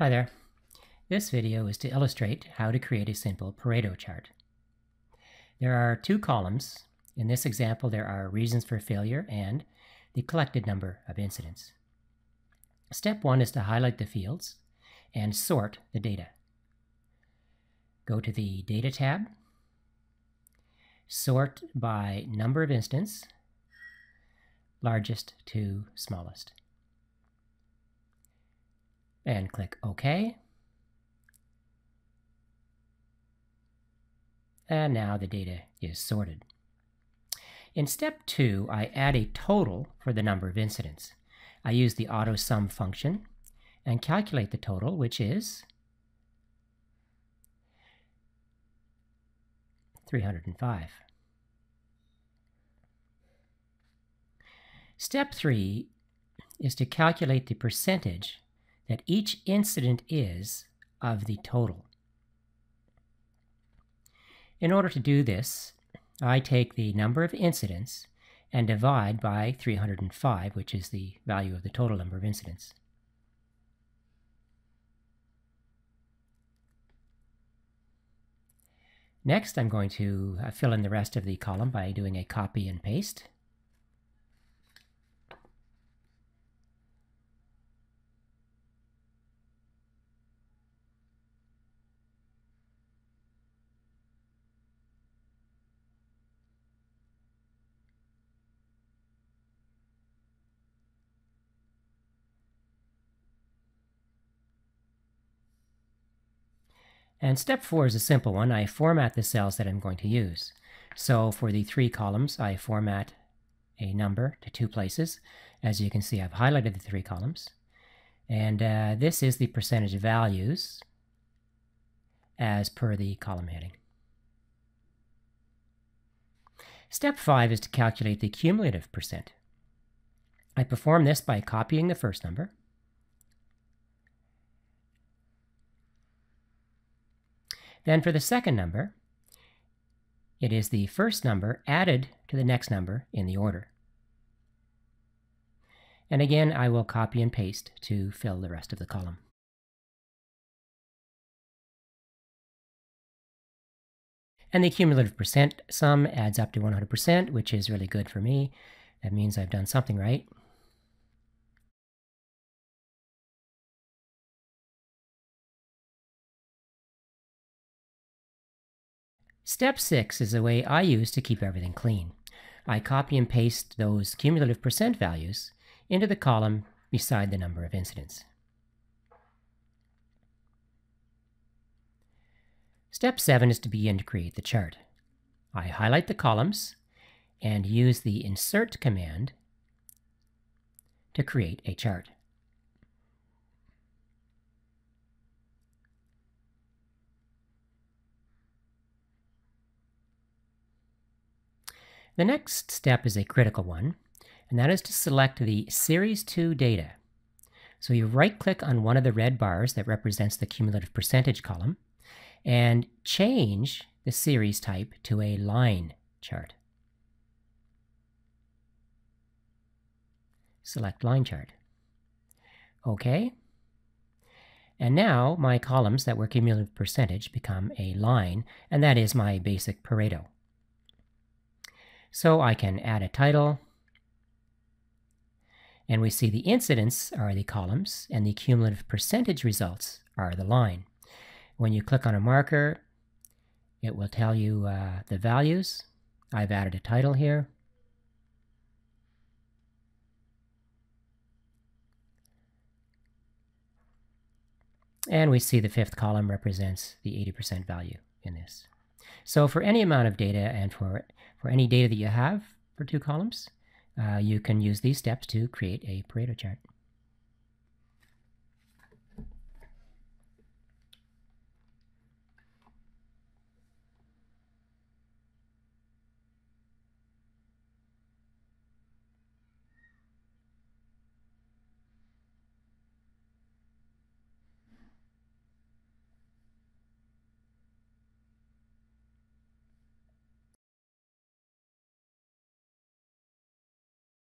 Hi there. This video is to illustrate how to create a simple Pareto chart. There are two columns. In this example, there are reasons for failure and the collected number of incidents. Step one is to highlight the fields and sort the data. Go to the Data tab, sort by number of instance, largest to smallest and click OK. And now the data is sorted. In step two, I add a total for the number of incidents. I use the AutoSum function and calculate the total, which is 305. Step three is to calculate the percentage that each incident is of the total. In order to do this, I take the number of incidents and divide by 305, which is the value of the total number of incidents. Next, I'm going to uh, fill in the rest of the column by doing a copy and paste. And step four is a simple one. I format the cells that I'm going to use. So for the three columns, I format a number to two places. As you can see, I've highlighted the three columns. And uh, this is the percentage values as per the column heading. Step 5 is to calculate the cumulative percent. I perform this by copying the first number Then for the second number, it is the first number added to the next number in the order. And again, I will copy and paste to fill the rest of the column. And the cumulative percent sum adds up to 100%, which is really good for me. That means I've done something right. Step 6 is a way I use to keep everything clean. I copy and paste those cumulative percent values into the column beside the number of incidents. Step 7 is to begin to create the chart. I highlight the columns and use the Insert command to create a chart. The next step is a critical one, and that is to select the Series 2 data. So you right-click on one of the red bars that represents the cumulative percentage column, and change the series type to a line chart. Select line chart. OK. And now my columns that were cumulative percentage become a line, and that is my basic Pareto. So I can add a title, and we see the incidents are the columns, and the cumulative percentage results are the line. When you click on a marker, it will tell you uh, the values. I've added a title here. And we see the fifth column represents the 80% value in this. So for any amount of data and for, for any data that you have for two columns, uh, you can use these steps to create a Pareto chart.